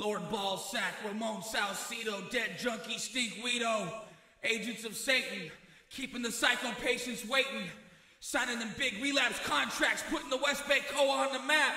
Lord Ballsack, Ramon Salcedo, Dead Junkie, Stink Weedo, Agents of Satan, keeping the psycho patients waiting, signing them big relapse contracts, putting the West Bay Co on the map.